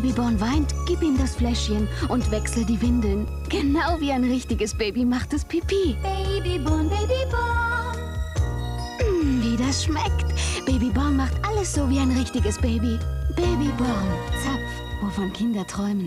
Babyborn weint, gib ihm das Fläschchen und wechsel die Windeln. Genau wie ein richtiges Baby macht es Pipi. Babyborn, Babyborn. Mm, wie das schmeckt. Babyborn macht alles so wie ein richtiges Baby. Babyborn, Zapf, wovon Kinder träumen.